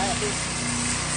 happy.